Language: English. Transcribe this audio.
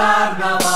carnaval,